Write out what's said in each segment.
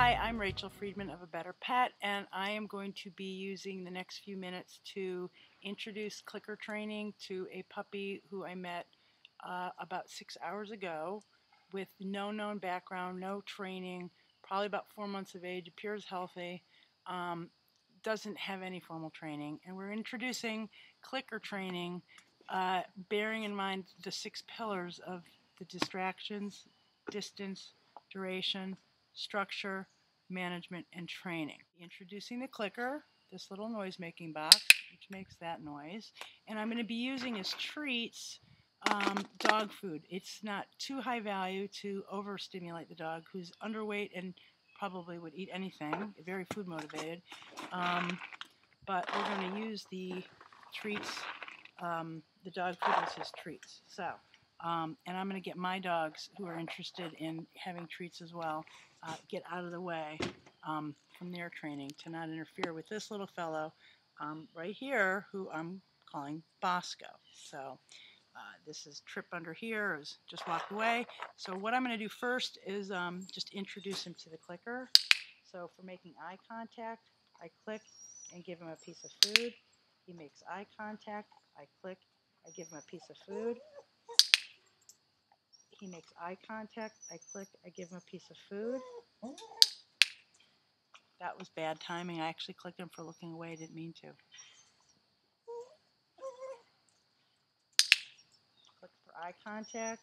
Hi, I'm Rachel Friedman of A Better Pet, and I am going to be using the next few minutes to introduce clicker training to a puppy who I met uh, about six hours ago with no known background, no training, probably about four months of age, appears healthy, um, doesn't have any formal training. And we're introducing clicker training, uh, bearing in mind the six pillars of the distractions, distance, duration, structure, management, and training. Introducing the clicker, this little noise making box, which makes that noise. And I'm going to be using as treats um, dog food. It's not too high value to overstimulate the dog who's underweight and probably would eat anything, very food motivated. Um, but we're going to use the treats, um, the dog food as his treats. So um, and I'm going to get my dogs who are interested in having treats as well uh, get out of the way um, from their training to not interfere with this little fellow um, right here who I'm calling Bosco. So uh, this is Trip under here, who's just walked away. So what I'm going to do first is um, just introduce him to the clicker. So for making eye contact, I click and give him a piece of food. He makes eye contact. I click, I give him a piece of food. He makes eye contact. I click. I give him a piece of food. That was bad timing. I actually clicked him for looking away. I didn't mean to. Click for eye contact.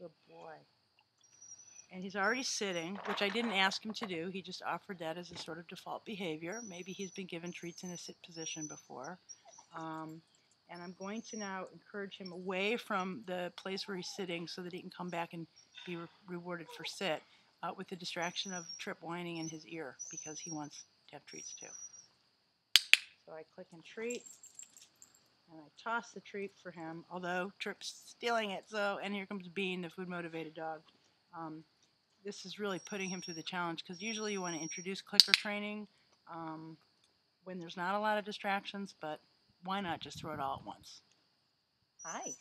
Good boy. And he's already sitting, which I didn't ask him to do. He just offered that as a sort of default behavior. Maybe he's been given treats in a sit position before. Um, and I'm going to now encourage him away from the place where he's sitting so that he can come back and be re rewarded for sit uh, with the distraction of Trip whining in his ear because he wants to have treats too. So I click and treat and I toss the treat for him, although Trip's stealing it. So, and here comes Bean, the food motivated dog. Um, this is really putting him through the challenge because usually you want to introduce clicker training um, when there's not a lot of distractions, but why not just throw it all at once? Hi.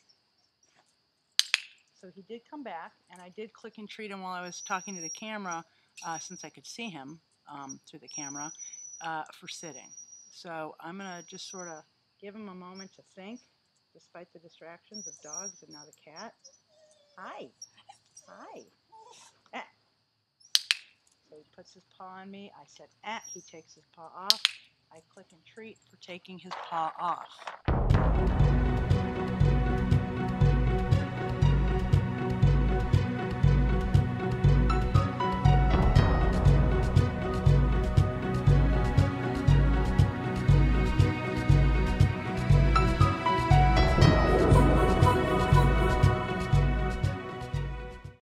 So he did come back, and I did click and treat him while I was talking to the camera, uh, since I could see him um, through the camera, uh, for sitting. So I'm going to just sort of give him a moment to think, despite the distractions of dogs and now the cat. Hi. Hi. Eh. So he puts his paw on me. I said, eh. He takes his paw off. I click and treat for taking his paw off.